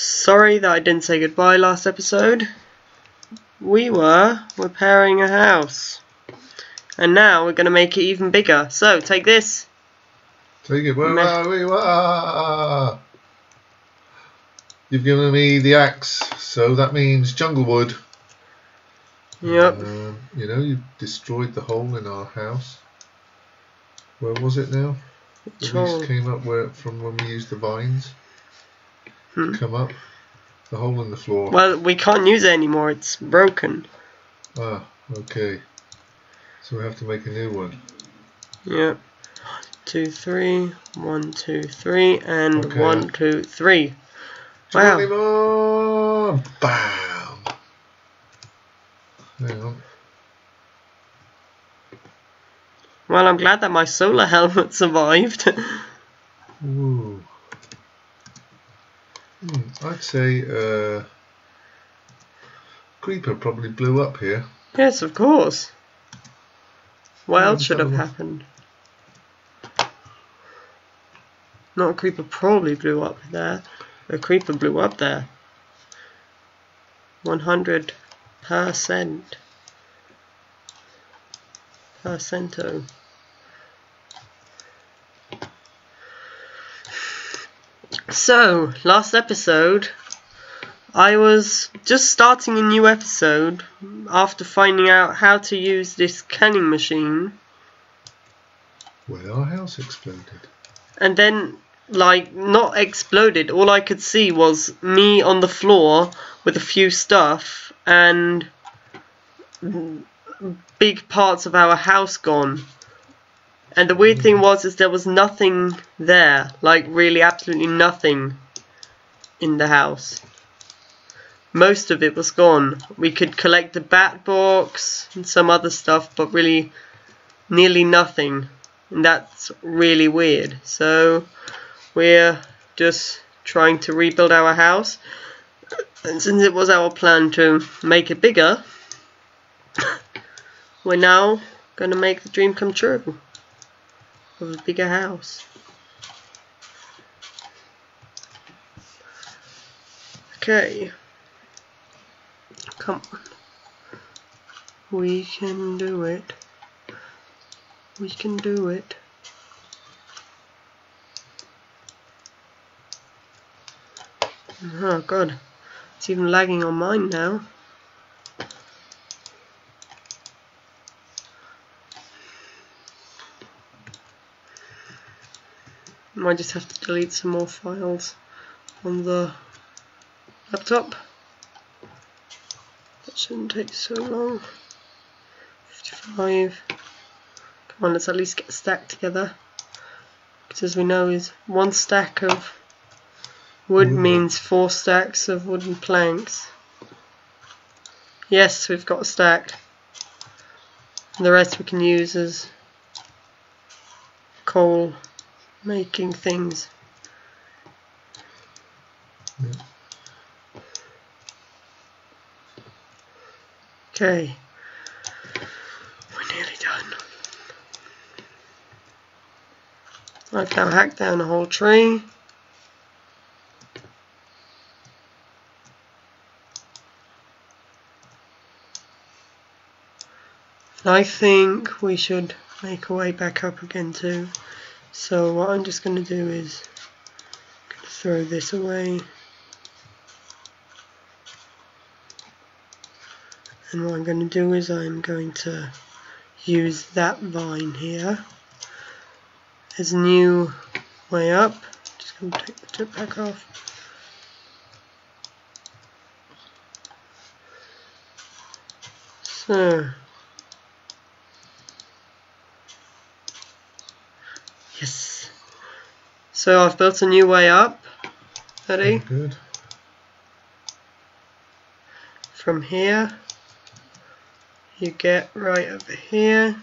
Sorry that I didn't say goodbye last episode. We were repairing a house. And now we're going to make it even bigger. So, take this. Take it. Where Me- are we? Wah! You've given me the axe, so that means jungle wood. Yep. Um, you know, you've destroyed the hole in our house. Where was it now? Hole? came up where from when we used the vines. Hmm. Come up. The hole in the floor. Well, we can't use it anymore. It's broken. Ah, okay. So we have to make a new one. Yep. Two, three. One, two, three. And Okay. one, two, three. Wow. 20 more! Bam! Hang on. Well, I'm glad that my solar helmet survived. Ooh. Hmm, I'd say uh, Creeper probably blew up here. yes, of course. What else should have happened? Not a creeper probably blew up there. A creeper blew up there. 100 percent. Percento. So, last episode, I was just starting a new episode after finding out how to use this canning machine, When our house exploded. and then, like, not exploded. All I could see was me on the floor with a few stuff and big parts of our house gone. And the weird thing was, is there was nothing there, like really absolutely nothing in the house. Most of it was gone. We could collect the bat box and some other stuff, but really nearly nothing. And that's really weird. So we're just trying to rebuild our house. And since it was our plan to make it bigger, we're now going to make the dream come true of a bigger house. Okay. Come on. We can do it. We can do it. Oh god. It's even lagging on mine now. Might just have to delete some more files on the laptop. That shouldn't take so long. 55. Come on, let's at least get stacked together. Because as we know is one stack of wood Ooh. means four stacks of wooden planks. Yes, we've got a stack. And the rest we can use as coal making things. Yeah. Okay. We're nearly done. I've now hacked down a whole tree. And I think we should make our way back up again too. So what I'm just going to do is throw this away. And what I'm going to do is I'm going to use that vine here as a new way up. Just going to take the tip back off. So. Yes. So I've built a new way up. Ready? Oh, good. From here, you get right over here.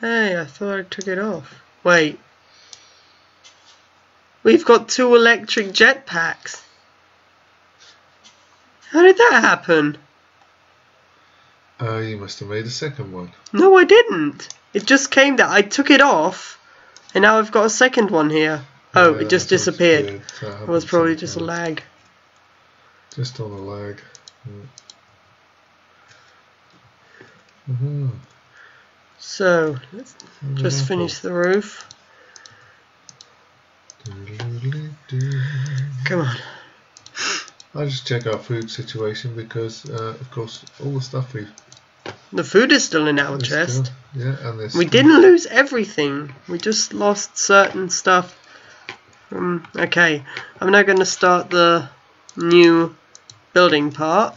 Hey, I thought I took it off. Wait. We've got two electric jetpacks. How did that happen? Uh, you must have made a second one. No, I didn't. It just came that I took it off And now I've got a second one here. Oh, Yeah, it just disappeared. It was probably just a lag. Just on a lag. Yeah. Mhm. So, let's just finish the roof. Come on. I'll just check our food situation because, uh, of course, all the stuff we've The food is still in our chest. still- yeah, and We didn't lose everything. We just lost certain stuff. From okay, I'm now going to start the new building part.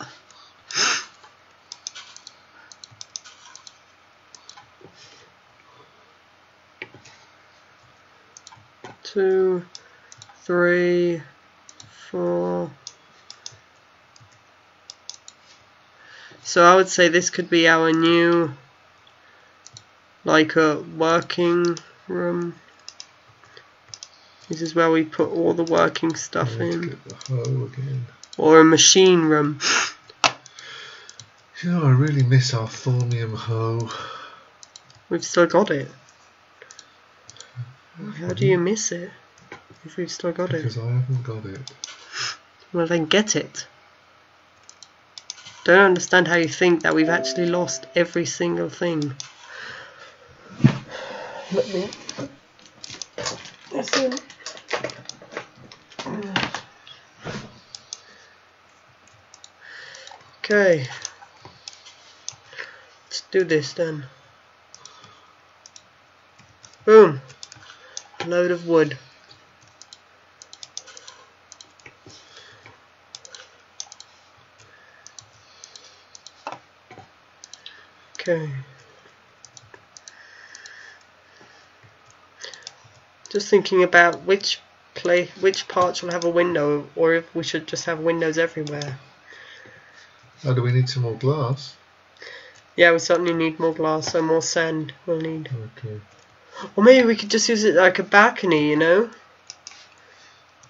Two, three, four. So I would say this could be our new like a working room. This is where we put all the working stuff in. get the hoe again. Or a machine room. You know, I really miss our thaumium hoe. We've still got it. How do you miss it? If we've still got it. Because I haven't got it. Well then get it. Don't understand how you think that we've actually lost every single thing. Let me. Listen. Okay. Let's do this then. Boom. Load of wood. Okay. Just thinking about which play which parts will have a window or if we should just have windows everywhere. Oh, do we need some more glass? Yeah, we certainly need more glass, so more sand we'll need. Okay. Or maybe we could just use it like a balcony, you know?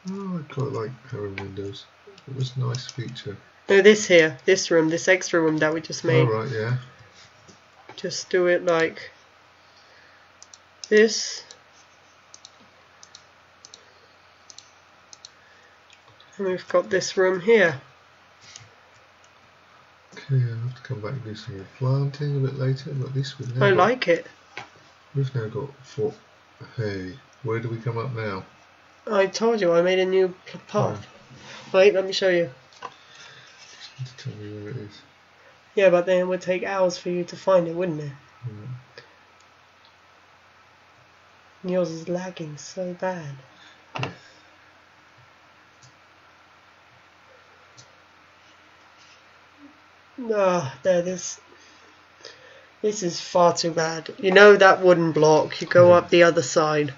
Oh, I quite like having windows. It was a nice feature. No, this here, this room, this extra room that we just made. Oh, right, yeah. Just do it like this. And we've got this room here. Okay, I'll have to come back and do some planting a bit later, but we've now I got, like it. we've now got four. Hey, where do we come up now? I told you I made a new path. Oh. Wait, let me show you. Just need to tell me where it is. Yeah, but then it would take hours for you to find it, wouldn't it? And yours is lagging so bad. Ah, there, this. This is far too bad. You know that wooden block, you go Yeah. up the other side.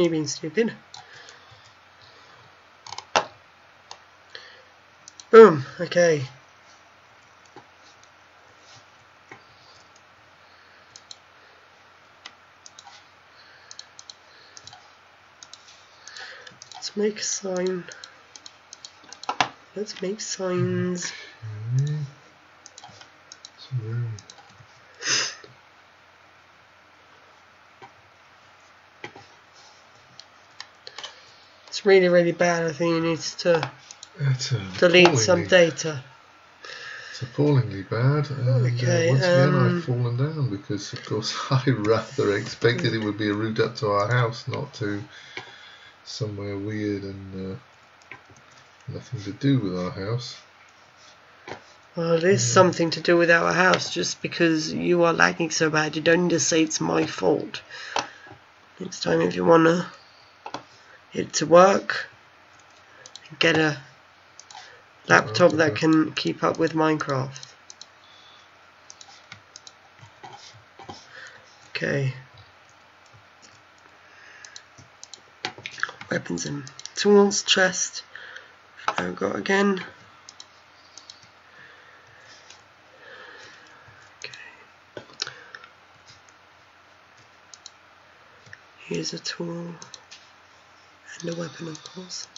Me being stupid. Boom, okay. Let's make a sign. Let's make signs. Mm-hmm. Okay. So It's really, really bad. I think you need to uh, delete some data. It's appallingly bad. And, Okay, uh, once again, um, I've fallen down because, of course, I rather expected it would be a route up to our house, not to somewhere weird and uh, nothing to do with our house. Well, it is something to do with our house. Just because you are lagging so bad, you don't need to say it's my fault. Next time, if you wanna it to work, get a laptop that can keep up with Minecraft. Okay. Weapons and tools chest. I've got again. Okay. Here's a tool and a weapon of course